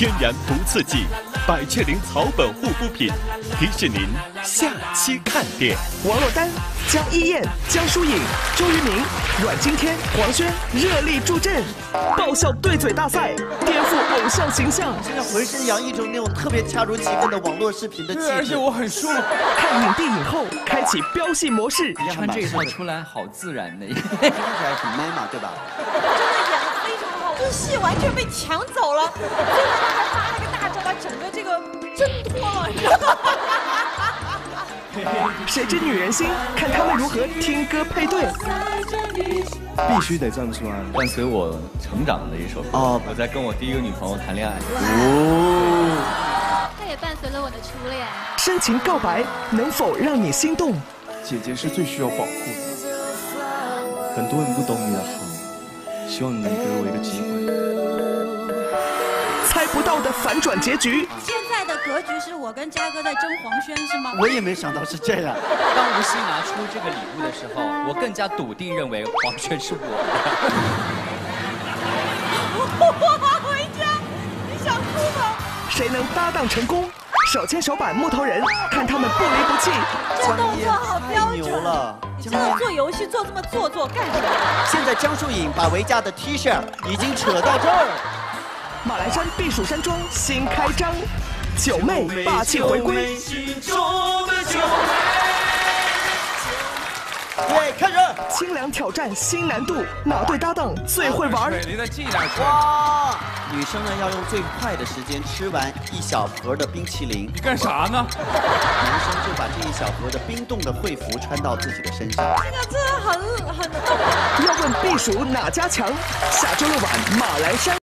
天然不刺激，百雀羚草本护肤品。提示您下期看点。王珞丹、江一燕、江疏影、周渝民、阮经天、黄轩热力助阵，爆笑对嘴大赛颠覆偶像形象。现在浑身洋溢着那种特别恰如其分的网络视频的气质，而且我很舒服。看影帝影后开启飙戏模式，穿这一套出来好自然的，看起来很 man 嘛，对吧？戏完全被抢走了。最后他还发了个大招，把整个这个挣脱了，你知道吗？谁知女人心？看他们如何听歌配对。必须得站出来，伴随我成长的一首歌。哦，我在跟我第一个女朋友谈恋爱。哦，它也伴随了我的初恋。深情告白能否让你心动？姐姐是最需要保护的。很多人不懂你的好，希望你能给我一个机会。猜不到的反转结局。现在的格局是我跟嘉哥在争黄轩是吗？我也没想到是这样。当吴昕拿出这个礼物的时候，我更加笃定认为黄轩是我。回家，你想哭吗？谁能搭档成功？手牵手版木头人，看他们不离不弃。这动作好标准了。真的做游戏做这么做作干什么？现在江疏影把维嘉的 T 恤已经扯到这儿。马栏山避暑山庄新开张。九妹霸气回归，对，开始。清凉挑战新难度，哪对搭档最会玩？离得近一点。哇！女生呢要用最快的时间吃完一小盒的冰淇淋。你干啥呢？男生就把这一小盒的冰冻的会服穿到自己的身上。这个真的很很。避暑哪家强？下周六晚马栏山。